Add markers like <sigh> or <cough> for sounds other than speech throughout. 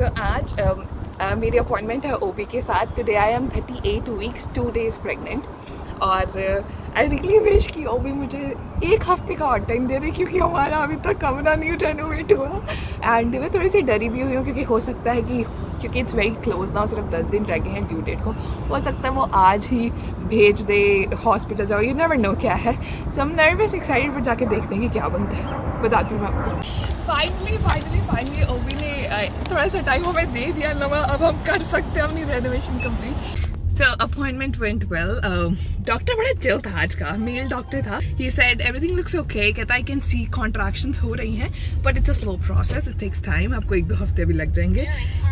तो आज um, uh, मेरी अपॉइंटमेंट है ओबी के साथ। Today I am 38 weeks two days pregnant और आई रियली विश कि ओबी मुझे एक हफ़्ते का और टाइम दे दे क्योंकि हमारा अभी तक कमरा नहीं रेनोवेट हुआ। एंड मैं थोड़ी सी डरी भी हुई हूँ क्योंकि हो सकता है कि क्योंकि इट्स वेरी क्लोज ना सिर्फ़ दस दिन रह गए हैं ड्यू डेट को। हो सकता है वो आज ही भेज दे हॉस्पिटल जाओ यू नेवर नो क्या है। सो हम नर्वस एक्साइटेड पर जाके देखते हैं कि क्या बनता है। बताती हूँ मैं आपको। फाइनली फाइनली फाइनली ओबी ने थोड़ा सा टाइम हमें दे दिया नवा अब हम कर सकते हैं अपनी renovation appointment went well. Um, doctor बड़ा चिल था आज का. मेल डॉक्टर था. He said everything looks okay कहता आई कैन सी कॉन्ट्रैक्शंस हो रही हैं but it's a slow process it takes time आपको एक दो हफ़्ते भी लग जाएँगे.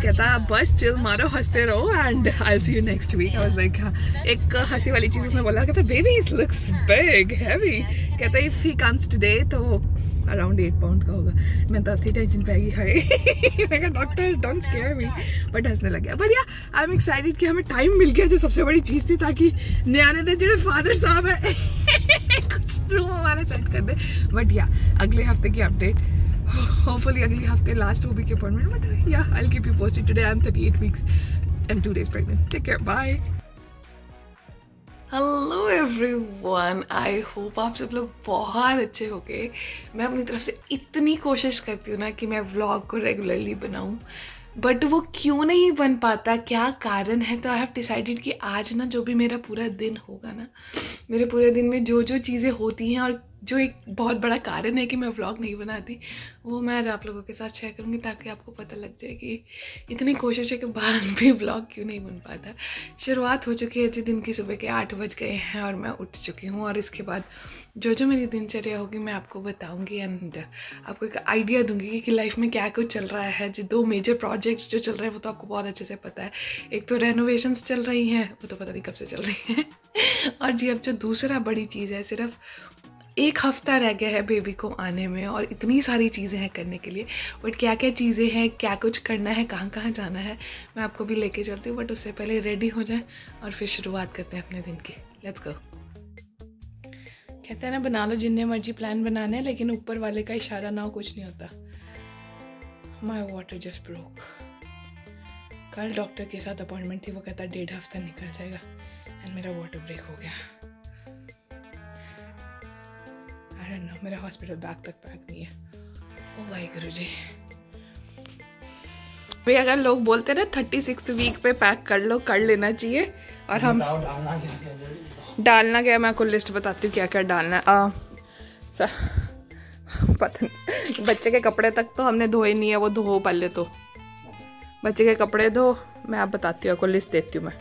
कहता बस चिल मारो हँसते रहो and I see you next week I was like एक हँसी वाली चीज़ उसने बोला. कहता baby it looks big heavy कहता इफ़ ही कम्स टुडे तो अराउंड एट पाउंड का होगा। मैं तो अच्छी टेंशन पे गई हाई <laughs> मैं कहा doctor don't scare me but हंसने लग गया। But yeah I am excited कि हमें टाइम मिल गया, जो सबसे बड़ी चीज़ थी, ताकि न्याने दे जो फादर साहब है, <laughs> कुछ रूम हमारा सेट कर दे। बट या अगले हफ़्ते की अपडेट होपफुली अगले हफ़्ते लास्ट वो भी की appointment but yeah I keep you posted today I am 38 weeks and 2 days pregnant take care bye hello everyone I hope आप सब लोग बहुत अच्छे हो गए मैं अपनी तरफ़ से इतनी कोशिश करती हूँ ना कि मैं व्लॉग को रेगुलरली बनाऊँ। बट वो क्यों नहीं बन पाता? क्या कारण है? तो आई हैव डिसाइडेड कि आज ना जो भी मेरा पूरा दिन होगा ना, मेरे पूरे दिन में जो जो चीज़ें होती हैं और जो एक बहुत बड़ा कारण है कि मैं व्लॉग नहीं बनाती, वो मैं आज आप लोगों के साथ शेयर करूँगी ताकि आपको पता लग जाए कि इतनी कोशिश के बाद <laughs> भी व्लॉग क्यों नहीं बन पाता। शुरुआत हो चुकी है दिन की सुबह के आठ बज गए हैं और मैं उठ चुकी हूँ और इसके बाद जो जो मेरी दिनचर्या होगी मैं आपको बताऊँगी एंड आपको एक आइडिया दूँगी कि लाइफ में क्या कुछ चल रहा है। जो दो मेजर प्रोजेक्ट्स जो चल रहे हैं, वो तो आपको बहुत अच्छे से पता है। एक तो रेनोवेशंस चल रही हैं, वो तो पता नहीं कब से चल रही हैं। <laughs> और जी, अब जो दूसरा बड़ी चीज़ है, सिर्फ़ एक हफ़्ता रह गया है बेबी को आने में और इतनी सारी चीज़ें हैं करने के लिए। बट क्या क्या चीज़ें हैं, क्या कुछ करना है, कहाँ कहाँ जाना है, मैं आपको भी लेके चलती हूँ। बट उससे पहले रेडी हो जाए और फिर शुरुआत करते हैं अपने दिन की। लेट्स गो कहते हैं ना, बना लो जितने मर्ज़ी प्लान बनाने हैं, लेकिन ऊपर वाले का इशारा ना हो, कुछ नहीं होता। माई वाटर जस्ट ब्रोक कल डॉक्टर के साथ अपॉइंटमेंट थी, वो कहता, डेढ़ हफ़्ता निकल जाएगा। एंड मेरा वाटर ब्रेक हो गया। आई नो मेरा हॉस्पिटल बैग तक पैक नहीं है। ओ भाई गुरु जी भाई अगर लोग बोलते ना थर्टी सिक्स वीक पे पैक कर लो कर लेना चाहिए। और हम डालना क्या मैं आपको लिस्ट बताती हूँ क्या क्या डालना है। पता नहीं। बच्चे के कपड़े तक तो हमने धोए नहीं है वो धो पहले तो। बच्चे के कपड़े धो मैं आप बताती हूँ आपको लिस्ट देती हूँ मैं।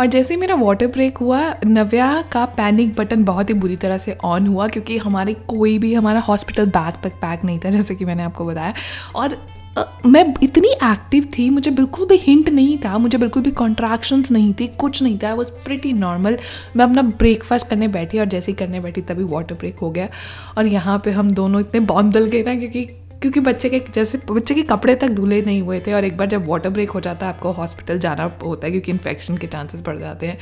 और जैसे ही मेरा वाटर ब्रेक हुआ नव्या का पैनिक बटन बहुत ही बुरी तरह से ऑन हुआ क्योंकि हमारे कोई भी हमारा हॉस्पिटल बैग तक पैक नहीं था जैसे कि मैंने आपको बताया। और Uh, मैं इतनी एक्टिव थी मुझे बिल्कुल भी हिंट नहीं था मुझे बिल्कुल भी कॉन्ट्रैक्शंस नहीं थी कुछ नहीं था वॉज़ प्रिटी नॉर्मल मैं अपना ब्रेकफास्ट करने बैठी और जैसे ही करने बैठी तभी वाटर ब्रेक हो गया। और यहाँ पे हम दोनों इतने बौंदल गए ना क्योंकि क्योंकि बच्चे के जैसे बच्चे के कपड़े तक धुले नहीं हुए थे और एक बार जब वाटर ब्रेक हो जाता है, आपको हॉस्पिटल जाना होता है क्योंकि इन्फेक्शन के चांसेस बढ़ जाते हैं।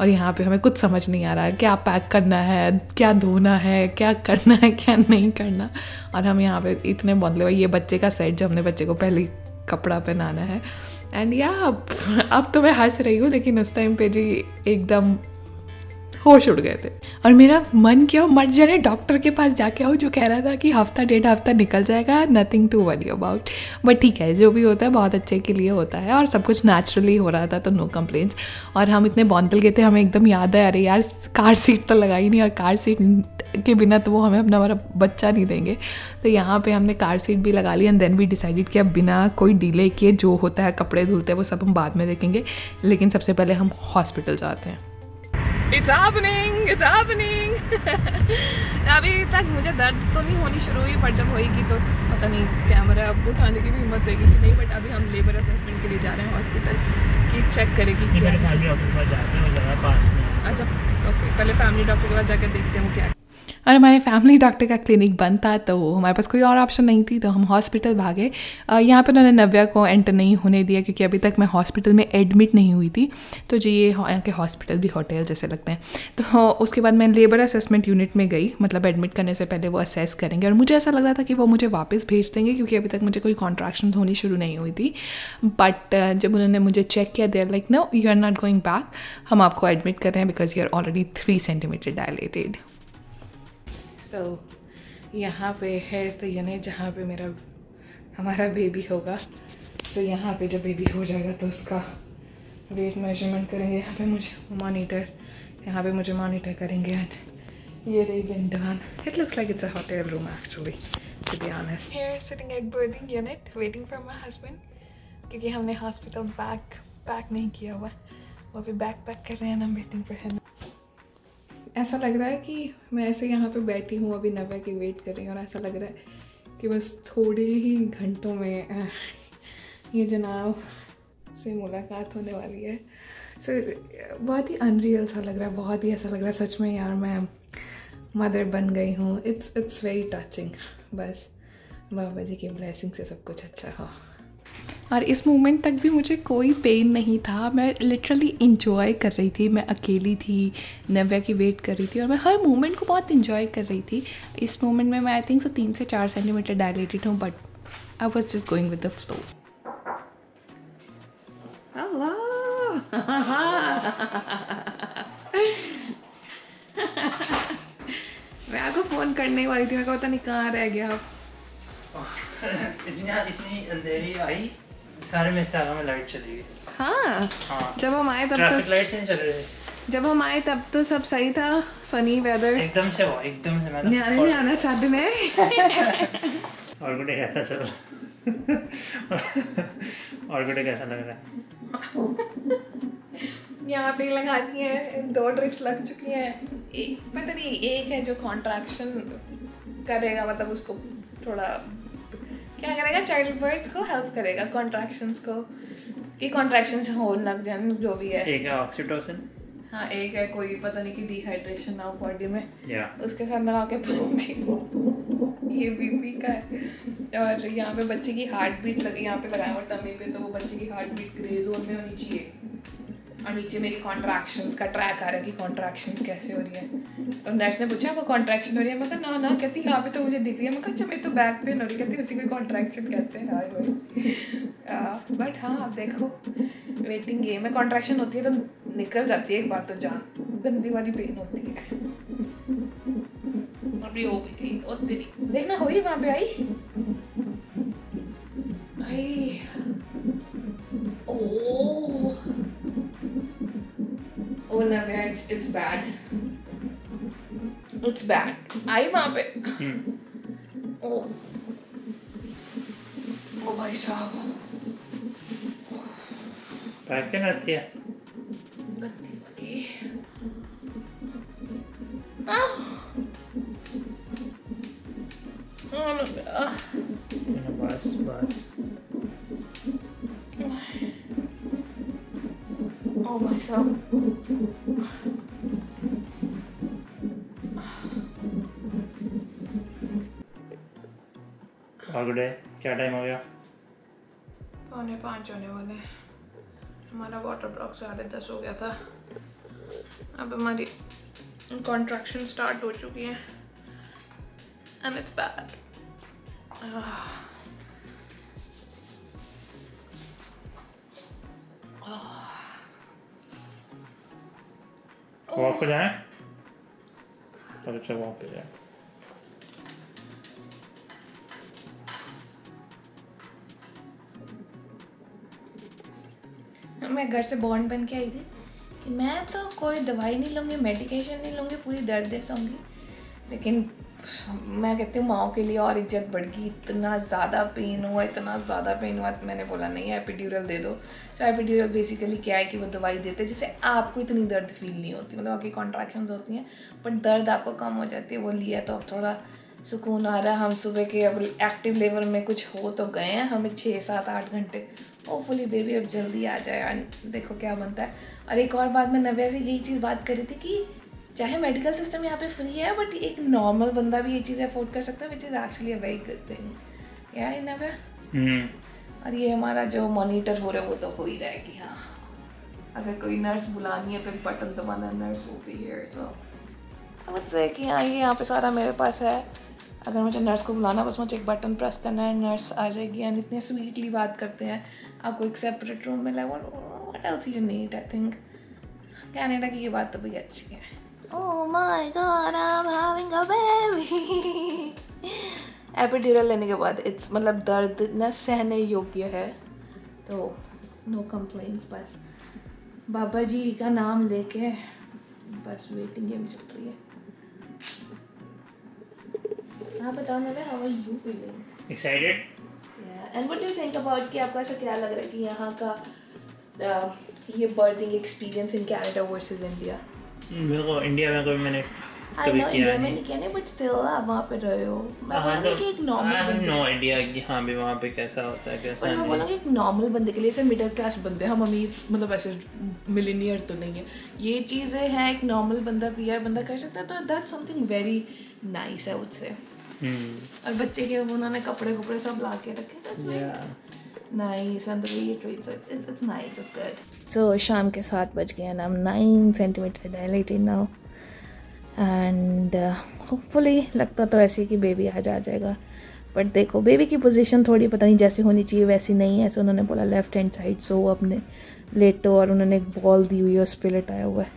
और यहाँ पे हमें कुछ समझ नहीं आ रहा है, क्या पैक करना है, क्या धोना है, क्या करना है, क्या नहीं करना। और हम यहाँ पे इतने बदले हुए ये बच्चे का सेट जो हमने बच्चे को पहले कपड़ा पहनाना है। एंड या अब तो मैं हंस रही हूँ, लेकिन उस टाइम पे जी एकदम होश उड़ गए थे। और मेरा मन किया मर जाने डॉक्टर के पास जाके आओ जो कह रहा था कि हफ़्ता, डेढ़ हफ़्ता निकल जाएगा nothing to worry about but ठीक है, जो भी होता है, बहुत अच्छे के लिए होता है, और सब कुछ नेचुरली हो रहा था तो नो कंप्लेंट्स और हम इतने बौंतल गए थे, हमें एकदम याद है, अरे यार, कार सीट तो लगाई नहीं, और कार सीट के बिना तो वो हमें अपना, हमारा बच्चा नहीं देंगे। तो यहाँ पे हमने कार सीट भी लगा ली एंड देन भी डिसाइडेड कि अब बिना कोई डिले किए जो होता है, कपड़े धुलते हैं, वो सब हम बाद में देखेंगे। लेकिन सबसे पहले हम हॉस्पिटल जाते हैं। इट्स हैपनिंग इट्स हैपनिंग अभी तक मुझे दर्द तो नहीं होनी शुरू हुई पर जब होएगी तो पता नहीं कैमरा अब उठाने की भी हिम्मत देगी कि नहीं बट अभी हम लेबर असेसमेंट के लिए जा रहे हैं हॉस्पिटल की चेक करेगी क्या अच्छा ओके पहले फैमिली डॉक्टर के पास जाके देखते हैं वो क्या और हमारे फैमिली डॉक्टर का क्लिनिक बंद था तो हमारे पास कोई और ऑप्शन नहीं थी तो हम हॉस्पिटल भागे। यहाँ पर उन्होंने नव्या को एंटर नहीं होने दिया, क्योंकि अभी तक मैं हॉस्पिटल में एडमिट नहीं हुई थी। तो जी, ये यहाँ के हॉस्पिटल भी होटल जैसे लगते हैं। तो उसके बाद मैं लेबर असेसमेंट यूनिट में गई मतलब एडमिट करने से पहले वो असेस करेंगे। और मुझे ऐसा लग रहा था कि वो मुझे वापस भेज देंगे, क्योंकि अभी तक मुझे कोई कॉन्ट्रैक्शन होनी शुरू नहीं हुई थी। बट जब उन्होंने मुझे चेक किया they're like no you are not going back हम आपको एडमिट कर रहे हैं because you are already three centimetre dilated so so, यहाँ पे है यानी जहाँ पे मेरा हमारा बेबी होगा। तो so, यहाँ पे जब बेबी हो जाएगा तो उसका वेट मेज़रमेंट करेंगे। यहाँ पे मुझे मॉनिटर यहाँ पे मुझे मॉनिटर करेंगे। एंड ये रही window it looks like it's a hotel room actually to be honest here sitting at birthing unit waiting for my husband क्योंकि हमने हॉस्पिटल बैक पैक नहीं किया हुआ। वो भी बैक पैक कर रहे हैं ना वेटिंग फॉर हिम ऐसा लग रहा है कि मैं ऐसे यहाँ पे बैठी हूँ अभी नवा की वेट कर रही हूँ और ऐसा लग रहा है कि बस थोड़े ही घंटों में ये जनाब से मुलाकात होने वाली है। सो so, बहुत ही अनरियल सा लग रहा है बहुत ही ऐसा लग रहा है सच में यार मैं मदर बन गई हूँ। इट्स इट्स वेरी टचिंग बस। बाबा जी की ब्लेसिंग से सब कुछ अच्छा हो। और इस मोमेंट तक भी मुझे कोई पेन नहीं था। मैं लिटरली इंजॉय कर रही थी। मैं अकेली थी नव्या की वेट कर रही थी और मैं हर मोमेंट को बहुत इंजॉय कर रही थी। इस मोमेंट में मैं आई थिंक सो तीन से चार सेंटीमीटर डायलेटेड हूँ but I was just going with the flow मैं आपको फ़ोन करने वाली थी। मैं पता नहीं कहाँ रह गया। <laughs> आप इतनी इतनी अंधेरी आई। सारे में से आगे में लाइट चली गई। हाँ, हाँ। जब हम आए तब तो लाइट्स नहीं चल रहे जब हम आए तब तो सब सही था सनी वेदर एकदम से वो एकदम से मैं न्याने नहीं आना साथ में। <laughs> और गुडे कैसा चल और गुडे कैसा लग रहा है? यहाँ पे लगा दी है दो ड्रिप्स लग चुकी हैं। पता नहीं एक है जो कॉन्ट्रैक्शन करेगा मतलब उसको थोड़ा क्या करेगा? चाइल्ड बर्थ को हेल्प करेगा कॉन्ट्रैक्शंस को कि कॉन्ट्रैक्शंस हो लग जाए जो भी है। एक है ऑक्सीटोसिन हाँ एक है कोई पता नहीं कि डिहाइड्रेशन ना हो बॉडी में। Yeah. उसके साथ लगा के ये बीपी का है। और यहाँ पे बच्चे की हार्ट बीट लगी यहाँ पे लगाया हुआ टमी पे तो वो बच्चे की हार्ट बीट ग्रे जोन में होनी चाहिए। और नीचे मेरी कॉन्ट्रैक्शंस का ट्रैक आ रहा है कि कॉन्ट्रैक्शंस कैसे हो रही है। तो नर्स ने पूछा आपको कॉन्ट्रैक्शन हो रही है? मैं कहा ना ना कहती यहाँ पे तो मुझे दिख रही है। मैं कहा अच्छा मेरी तो बैक पेन हो रही कहती उसी को कॉन्ट्रैक्शन कहते हैं। हाय भाई बट हाँ आप देखो वेटिंग गेम में कॉन्ट्रैक्शन होती है तो निकल जाती है एक बार तो जान। गंदी वाली पेन होती है। अभी हो भी गई और तेरी? देखना हो ही वहाँ पे आई? आई। ओह। Oh no, it's it's bad. It's bad. आई वहाँ पे ओ ओ भाई साहब बैक पेन आती है गंदी वाली बस बस ओ भाई साहब और क्या टाइम हो गया? पौने पाँच होने वाले हमारा वाटर ब्लॉक साढ़े दस हो गया था। अब हमारी कॉन्ट्रैक्शन स्टार्ट हो चुकी है। एंड इट्स बैड वॉक पे जाएँ? अच्छा वॉक पे जाएँ। मैं घर से बॉन्ड बन के आई थी कि मैं तो कोई दवाई नहीं लूँगी मेडिकेशन नहीं लूँगी, पूरी दर्द दे सूँगी लेकिन मैं कहती हूँ, माओ के लिए और इज़्ज़त बढ़ गई। इतना ज़्यादा पेन हुआ, इतना ज़्यादा पेन हुआ तो मैंने बोला, नहीं एपिड्यूरल दे दो। तो एपिड्यूरल बेसिकली क्या है कि वो दवाई देते हैं, जिससे आपको इतनी दर्द फील नहीं होती। मतलब आपकी कॉन्ट्रैक्शन होती हैं बट दर्द आपको कम हो जाती है। वो लिया तो अब थोड़ा सुकून आ रहा है। हम सुबह के अब एक्टिव लेवल में कुछ हो तो गए हैं। हमें छः, सात, आठ घंटे होपफुली बेबी अब जल्दी आ जाए। एंड देखो क्या बनता है। और एक और बात मैं नव्या से यही चीज़ बात करी थी कि चाहे मेडिकल सिस्टम यहाँ पे फ्री है बट एक नॉर्मल बंदा भी ये चीज़ अफोर्ड कर सकता है which is actually a very good thing या इन हम्म। और ये हमारा जो मॉनिटर हो रहा है वो तो हो ही रहा है। कि हाँ अगर कोई नर्स बुलानी है तो एक बटन दबाना नर्स भी है सो मुझसे कि हाँ ये यहाँ पे सारा मेरे पास है। अगर मुझे नर्स को बुलाना बस मुझे एक बटन प्रेस करना है नर्स आ जाएगी। एंड इतने स्वीटली बात करते हैं। आपको एक सेपरेट रूम में लगा what else you need I think Canada की ये बात तो भी अच्छी है। ओह my god I am having a baby epidural लेने के बाद इट्स मतलब दर्द न सहने योग्य है। तो नो कंप्लेंट्स बस। बाबा जी का नाम लेके बस वेटिंग गेम चल रही है। हाँ बताओ नवे how are you feeling excited and what do you think about कि आपको ऐसा क्या लग रहा है कि यहाँ का ये birthing experience in Canada versus India मेरे को इंडिया में कभी मैंने आई नो इंडिया में नहीं। नहीं किया नहीं बट स्टिल आप वहाँ पे रहे हो। मैं हाँ, बोलूँगी कि एक नॉर्मल नो आइडिया कि हाँ भी वहाँ पे कैसा होता है कैसा मैं बोलूँगी एक नॉर्मल बंदे के लिए जैसे मिडिल क्लास बंदे हम अमीर मतलब ऐसे मिलीनियर तो नहीं है। ये चीज़ें हैं एक नॉर्मल बंदा पीआर बंदा कर सकता है तो दैट समथिंग वेरी नाइस है उससे और बच्चे के उन्होंने कपड़े कपड़े सब ला के रखे सच में nice and the way you treat it it's, it's nice it's good. So शाम के सात बज गए and I'm nine centimeter dilated now. And uh, hopefully लगता तो ऐसे कि बेबी आज आ जाएगा. बट देखो बेबी की पोजीशन थोड़ी पता नहीं जैसी होनी चाहिए वैसी नहीं है. ऐसे उन्होंने बोला लेफ़्ट हैंड साइड सो वो अपने लेटो और उन्होंने एक बॉल दी हुई है उस पर लेटाया हुआ है.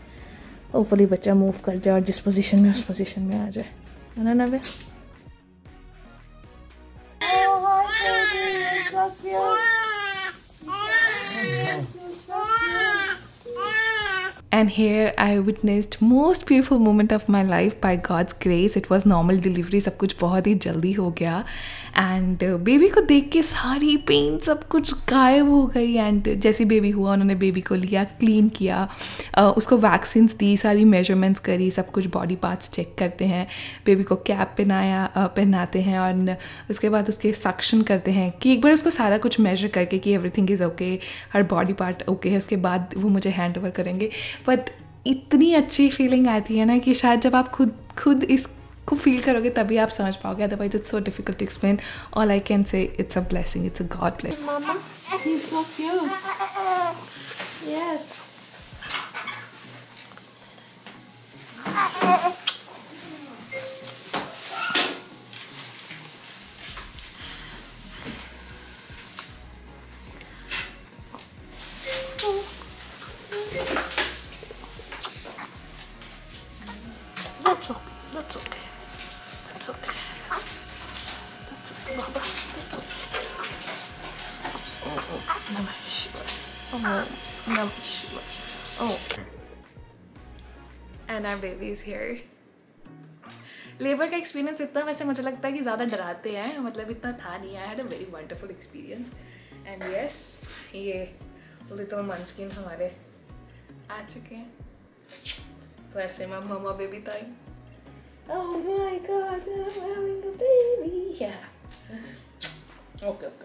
होपफुली बच्चा मूव कर जाए और जिस पोजीशन में उस पोजीशन में आ जाए. है ना नवे love you. And here I witnessed most beautiful moment of my life. By God's grace. It was normal delivery, सब कुछ बहुत ही जल्दी हो गया। एंड बेबी को देख के सारी पेन सब कुछ गायब हो गई। एंड जैसी बेबी हुआ उन्होंने बेबी को लिया क्लीन किया। Uh, उसको वैक्सीन्स दी सारी मेजरमेंट्स करी सब कुछ बॉडी पार्ट्स चेक करते हैं। बेबी को कैप पहनाया uh, पहनाते हैं और उसके बाद उसके सक्शन करते हैं कि एक बार उसको सारा कुछ मेजर करके कि एवरीथिंग इज़ ओके हर बॉडी पार्ट ओके है। उसके बाद वो मुझे हैंड ओवर करेंगे। बट इतनी अच्छी फीलिंग आती है ना कि शायद जब आप खुद खुद इसको फील करोगे तभी आप समझ पाओगे। Otherwise it's so difficult to explain all I can say it's a blessing it's a god bless Baby is here. Labour का एक्सपीरियंस इतना वैसे मुझे लगता है कि ज़्यादा डराते हैं मतलब इतना था नहीं I had a very wonderful experience and yes ये लिटिल मंचकिन हमारे आ चुके हैं तो ऐसे में mama baby time Oh my god, I'm having a baby. Yeah. Okay, okay.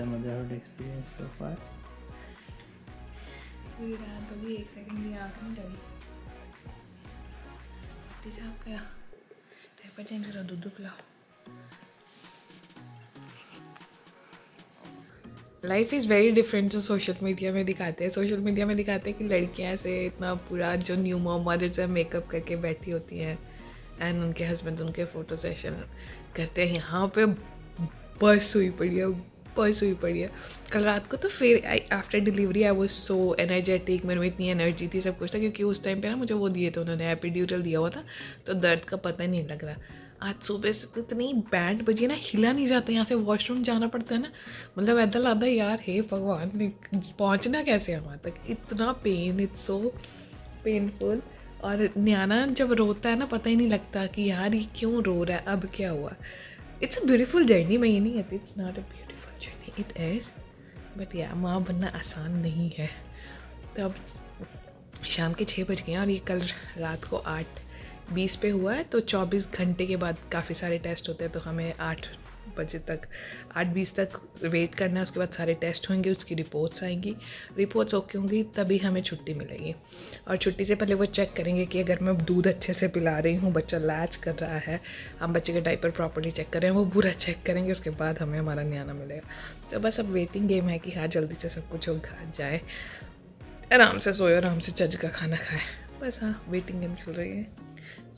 the motherhood experience so far. पूरी रात होगी एक सेकंड भी आँख नहीं लगी करा डायपर चेंज करा दूध पिलाओ। लाइफ इज़ वेरी डिफरेंट जो सोशल मीडिया में दिखाते हैं। सोशल मीडिया में दिखाते हैं कि लड़कियाँ ऐसे इतना पूरा जो न्यू मॉम मदर से मेकअप करके बैठी होती हैं एंड उनके हस्बैंड उनके फ़ोटो सेशन करते हैं। यहाँ पे बस हुई पड़ी है। बस हुई पड़ी है। कल रात को तो फिर आई आफ्टर डिलीवरी आई वो सो एनर्जेटिक मेरे में इतनी एनर्जी थी, सब कुछ था, क्योंकि उस टाइम पे ना मुझे वो दिए थे उन्होंने एपीड्यूरल दिया हुआ था तो दर्द का पता नहीं लग रहा। आज सुबह से तो इतनी बैंड बजी ना, हिला नहीं जाता, यहाँ से वॉशरूम जाना पड़ता है ना। मतलब ऐसा है, यार, हे भगवान पहुँचना कैसे है वहाँ तक? इतना पेन इट्स सो पेनफुल और न्याना जब रोता है ना, पता ही नहीं लगता कि यार, ये क्यों रो रहा है, अब क्या हुआ? इट्स अ ब्यूटीफुल जर्नी मैं ये नहीं कहती it's not a journey it is but yeah माँ बनना आसान नहीं है। तो अब शाम के छः बज गए हैं और ये कल रात को आठ, बीस पे हुआ है तो चौबीस घंटे के बाद काफ़ी सारे टेस्ट होते हैं तो हमें आठ बजे तक, आठ बीस तक वेट करना है, उसके बाद सारे टेस्ट होंगे, उसकी रिपोर्ट्स आएँगी। रिपोर्ट्स ओके होंगी, तभी हमें छुट्टी मिलेगी। और छुट्टी से पहले वो चेक करेंगे कि अगर मैं दूध अच्छे से पिला रही हूँ, बच्चा लैच कर रहा है, हम बच्चे के डाइपर प्रॉपरली चेक करें वो पूरा चेक करेंगे, उसके बाद हमें हमारा न्याना मिलेगा। तो बस अब वेटिंग गेम है कि हाँ जल्दी से सब कुछ हो, घर जाए, आराम से सोए, आराम से चज का खाना खाए। बस हाँ वेटिंग गेम चल रही है।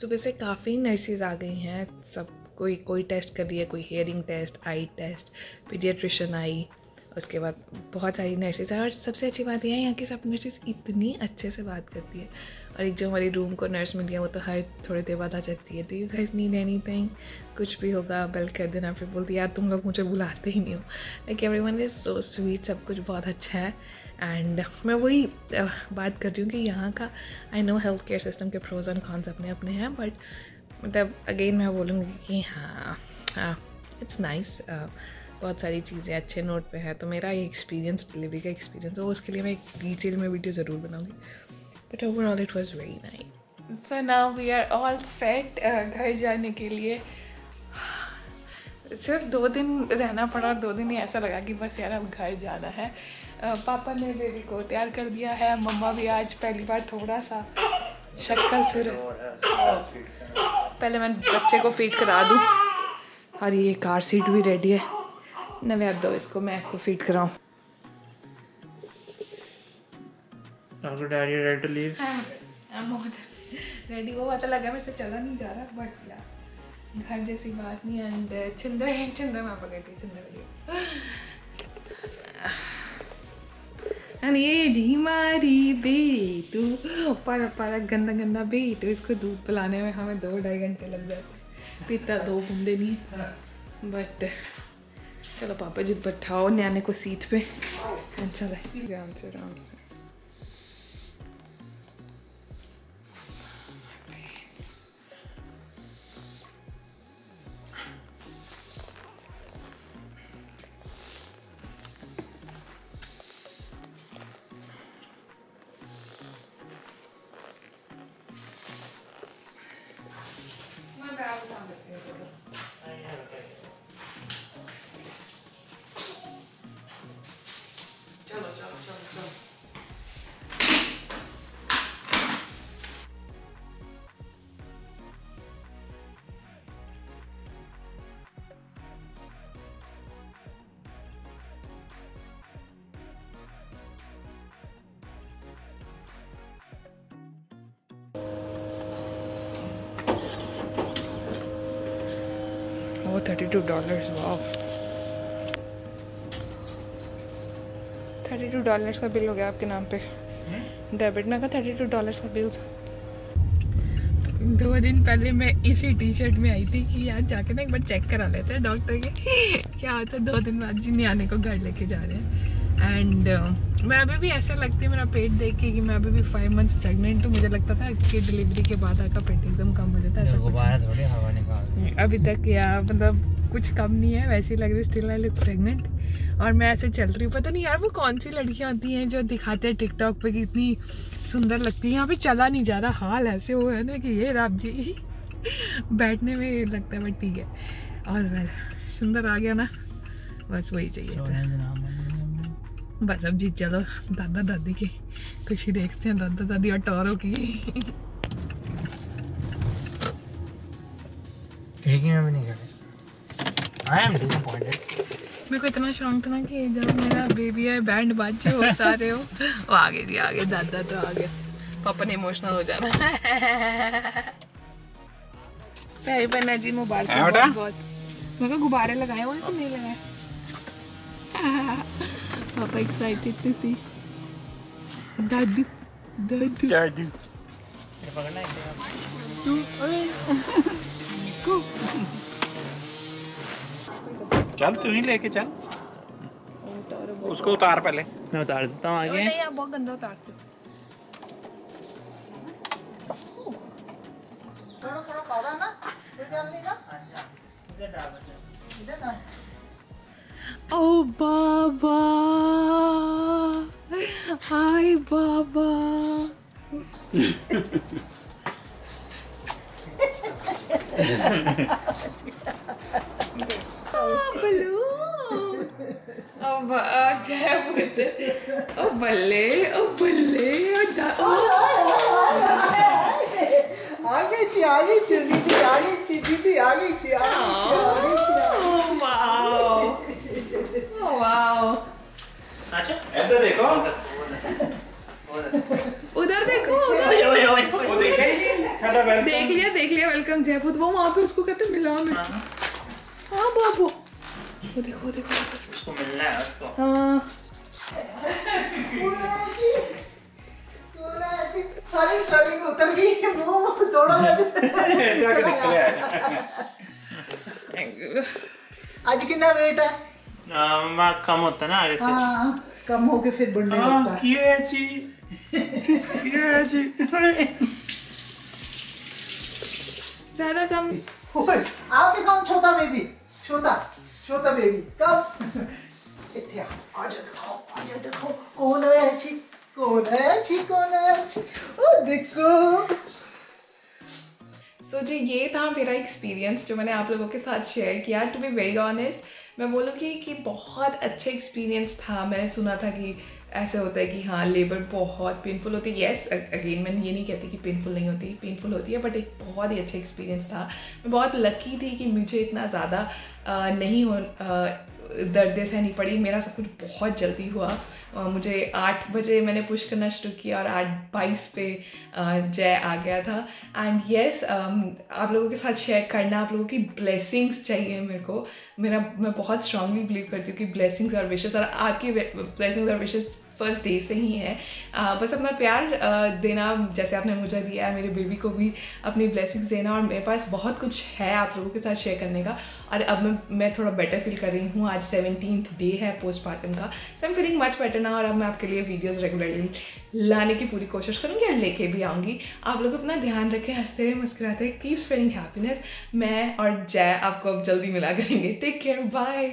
सुबह से काफ़ी नर्सेज आ गई हैं, सब कोई कोई टेस्ट कर है, कोई hearing test eye test paediatrician आई, उसके बाद बहुत सारी नर्सेज हैं और सबसे अच्छी बात यह है यहाँ की सब नर्सेज इतनी अच्छे से बात करती है। और एक जो हमारी रूम को नर्स मिली है वो तो हर थोड़ी देर बाद आ जाती है। तो you guys need anything कुछ भी होगा बेल कर देना, फिर बोलती यार, तुम लोग मुझे बुलाते ही नहीं हो। Like everyone is so sweet सब कुछ बहुत अच्छा है। एंड मैं वही बात कर रही हूँ कि यहाँ का I know health care system के प्रोज एंड कॉन्स अपने अपने हैं बट मतलब अगेन मैं बोलूँगी कि हाँ हाँ इट्स नाइस बहुत सारी चीज़ें अच्छे नोट पे है। तो मेरा ये एक्सपीरियंस डिलीवरी का एक्सपीरियंस हो उसके लिए मैं एक डिटेल में वीडियो ज़रूर बनाऊँगी। But overall it was very nice so now we are all set घर जाने के लिए। सिर्फ़ दो दिन रहना पड़ा और दो दिन ही ऐसा लगा कि बस यार अब घर जाना है। पापा ने बेबी को तैयार कर दिया है मम्मा भी आज पहली बार थोड़ा सा शक्ल से पहले मैं बच्चे को फ़ीड करा दूँ। और ये कार सीट भी रेडी है। नवे दो इसको मैं इसको फ़ीड कराऊँ। रेडी वो पता लगा मेरे से चला नहीं जा रहा बट घर जैसी बात नहीं। एंड चिंदर है चिंदर मैं पकड़ती चिंदर एंड ये जी मारी बेटू। पर पर, गंदा गंदा बेटू, इसको दूध पिलाने में हमें दो ढाई घंटे लग जाते पीता दो घूमते नहीं। बट चलो पापा जी, बैठाओ न्याने को सीट पे। अच्छा आराम से आराम से। वो थर्टी टू डॉलर्स वाह थर्टी टू डॉलर्स का बिल हो गया आपके नाम पे। डेबिट में का थर्टी टू डॉलर्स का बिल दो दिन पहले मैं इसी टी शर्ट में आई थी कि यार जाके ना एक बार चेक करा लेते हैं डॉक्टर के। <laughs> क्या होता है दो दिन बाद जी नहीं आने को घर लेके जा रहे हैं। एंड uh, मैं अभी भी ऐसा लगती है मेरा पेट देख के कि मैं अभी भी फाइव मंथ्स प्रेग्नेंट हूँ। मुझे लगता था कि डिलीवरी के बाद आपका पेट एकदम कम हो जाता है ऐसा अभी तक या मतलब कुछ कम नहीं है वैसे ही लग रही स्टिल आई लुक प्रेगनेंट और मैं ऐसे चल रही हूँ पता नहीं यार वो कौन सी लड़कियाँ होती हैं जो दिखाते हैं टिकटॉक पे कि इतनी सुंदर लगती है। यहाँ पे चला नहीं जा रहा हाल ऐसे हुआ है ना कि ये राब जी <laughs> बैठने में लगता है बट ठीक है। और सुंदर आ गया ना बस वही चाहिए बस अब जीत चलो दादा दादी की खुशी देखते हैं दादा दादी और टोरों की। खिड़की में भी नहीं गए I am disappointed. मेरे को इतना शौक था ना कि जब मेरा बेबी है बैंड बाजे हो सारे हो वो आगे जी आगे दादा तो आगे पापा ने इमोशनल हो जाना। पहली पहना जी मुबारक बहुत बहुत मेरे को गुब्बारे लगाए हुए हैं कि नहीं लगाए? पापा एक्साइटेड टू सी दादू दादू दादू ये पकड़ना है क्या? चल तू ही लेके चल। उसको उतार पहले। मैं उतार देता हूँ आगे। नहीं आप बहुत गंदा उतारते हो ओ बाबा हाय बाबा अब क्या बोलते ओ बल्ले ओ बल्ले ओ दा- ओ आगे ची आगे ची दीदी आगे ची दीदी आगे ची आगे ची आगे ची Wow. अच्छा? इधर देखो। उधर देखो उधर। ओए ओए ओए वो देखा ही बैल देख लिया देख लिया वेलकम जयपुर। वो वहाँ पे उसको कहते मिला में। हाँ। बाबू वो देखो देखो। उसको मिलना है उसको। हाँ। जी सारी स्वेलिंग उतर गई <laughs> जाके निकले thank <laughs> you. आज कितना वेट है? माँ कम होता ना आगे से। हाँ कम हो के फिर बढ़ने लगता हाँ। है ये जी ये जी। ज़्यादा कम। ओए, आओ दिखाओ छोटा बेबी छोटा छोटा बेबी कब इतने आओ आजा दिखाओ आजा दिखाओ कौन है अच्छी कौन है अच्छी कौन है अच्छी ओ देखो। सो so, जी ये था मेरा एक्सपीरियंस जो मैंने आप लोगों के साथ शेयर किया टू बी वेरी ऑनेस्ट मैं बोलूँगी कि बहुत अच्छा एक्सपीरियंस था। मैंने सुना था कि ऐसे होता है कि हाँ लेबर बहुत पेनफुल होती है। येस अगेन मैं ये नहीं कहती कि पेनफुल नहीं होती पेनफुल होती है बट एक बहुत ही अच्छा एक्सपीरियंस था। मैं बहुत लकी थी कि मुझे इतना ज़्यादा नहीं हो अ, दर्द सहनी पड़ी। मेरा सब कुछ बहुत जल्दी हुआ। मुझे आठ बजे मैंने पुश करना शुरू किया और आठ बाईस पे जय आ गया था। एंड येस आप लोगों के साथ शेयर करना, आप लोगों की ब्लेसिंग्स चाहिए मेरे को। मेरा, मैं बहुत स्ट्रांगली बिलीव करती हूँ कि ब्लेसिंग्स और विशेज़ और आपकी ब्लेसिंग्स और विशेस फ़र्स्ट डे से ही है। अ, बस अपना प्यार अ, देना जैसे आपने मुझे दिया है मेरे बेबी को भी अपनी ब्लेसिंग्स देना और मेरे पास बहुत कुछ है आप लोगों के साथ शेयर करने का। और अब मैं मैं थोड़ा बेटर फील कर रही हूँ। आज सेवनटीन डे है पोस्टमार्टम का। So am feeling much better ना और अब मैं आपके लिए वीडियोज़ रेगुलरली लाने की पूरी कोशिश करूँगी और लेके भी आऊँगी। आप लोग अपना ध्यान रखें हँसते रहे मुस्कुराते कीप स्पेंडिंग हैप्पीनेस मैं और जय आपको अब जल्दी मिला करेंगे। Take care bye